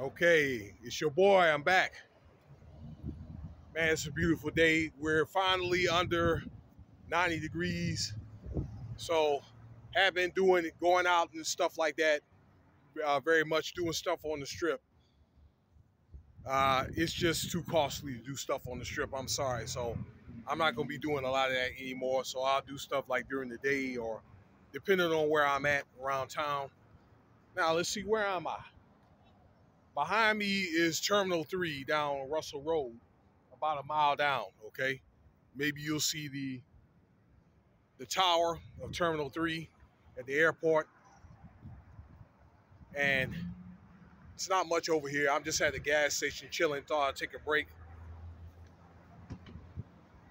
Okay, it's your boy. I'm back. Man, it's a beautiful day. We're finally under 90 degrees. So, have been doing going out and stuff like that. Uh, very much doing stuff on the strip. Uh, it's just too costly to do stuff on the strip. I'm sorry. So, I'm not going to be doing a lot of that anymore. So, I'll do stuff like during the day or depending on where I'm at around town. Now, let's see, where am I? Behind me is Terminal 3 down Russell Road, about a mile down, okay? Maybe you'll see the the tower of Terminal 3 at the airport. And it's not much over here. I'm just at the gas station chilling, thought I'd take a break.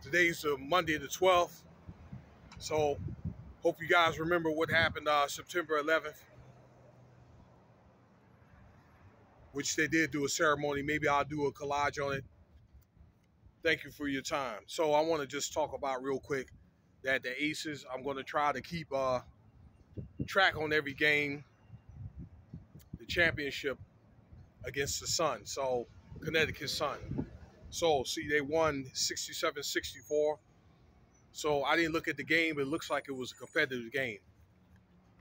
Today's uh, Monday the 12th. So hope you guys remember what happened uh, September 11th. Which they did do a ceremony. Maybe I'll do a collage on it. Thank you for your time. So I want to just talk about real quick that the Aces, I'm going to try to keep uh, track on every game, the championship against the Sun. So Connecticut Sun. So see, they won 67-64. So I didn't look at the game. It looks like it was a competitive game.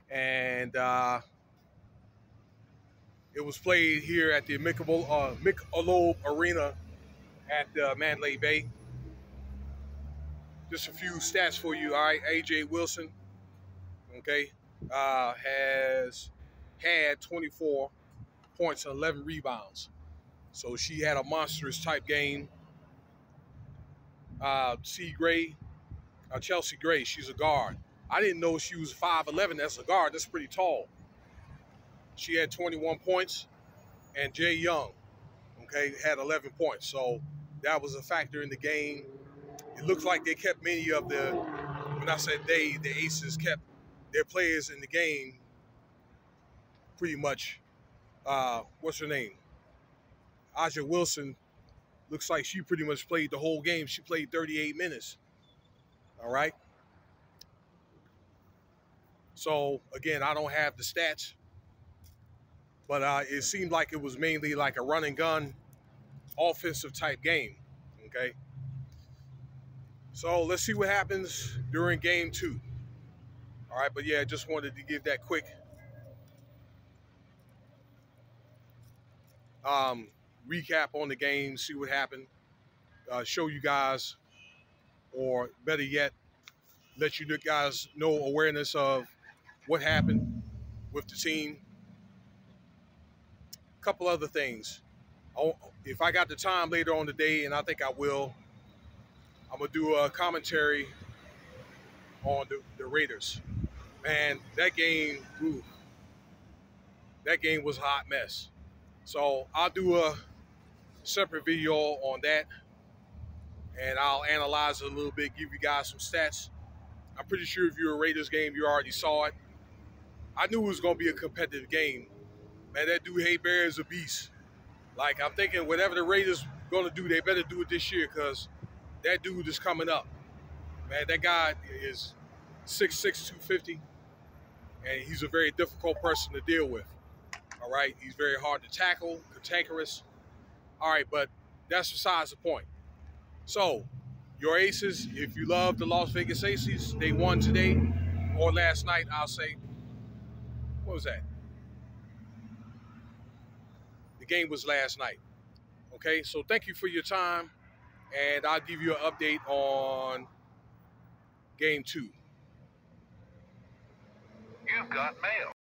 And uh, it was played here at the Michelob, uh, Michelob Arena at uh, Mandalay Bay. Just a few stats for you. All right, A'ja Wilson, okay, uh, has had 24 points and 11 rebounds. So she had a monstrous type game. Uh, C. Gray, uh, Chelsea Gray, she's a guard. I didn't know she was 5'11. That's a guard. That's pretty tall. She had 21 points, and Jay Young, okay, had 11 points. So that was a factor in the game. It looks like they kept many of the, when I said they, the Aces kept their players in the game pretty much. Uh, what's her name? A'ja Wilson looks like she pretty much played the whole game. She played 38 minutes. All right. So again, I don't have the stats but uh, it seemed like it was mainly like a run and gun offensive type game. Okay. So let's see what happens during game two. All right, but yeah, I just wanted to give that quick um, recap on the game, see what happened, uh, show you guys, or better yet, let you guys know awareness of what happened with the team couple other things. If I got the time later on the day, and I think I will, I'm gonna do a commentary on the, the Raiders. Man, that game, ooh, that game was a hot mess. So I'll do a separate video on that, and I'll analyze it a little bit, give you guys some stats. I'm pretty sure if you're a Raiders game, you already saw it. I knew it was gonna be a competitive game man, that dude Herbert is a beast. Like I'm thinking, whatever the Raiders gonna do, they better do it this year because that dude is coming up. Man, that guy is 6'6", 250, and he's a very difficult person to deal with. All right, he's very hard to tackle, cantankerous. All right, but that's besides the point. So, your aces, if you love the Las Vegas Aces, they won today or last night, I'll say. What was that? Game was last night. Okay, so thank you for your time, and I'll give you an update on game two. You've got mail.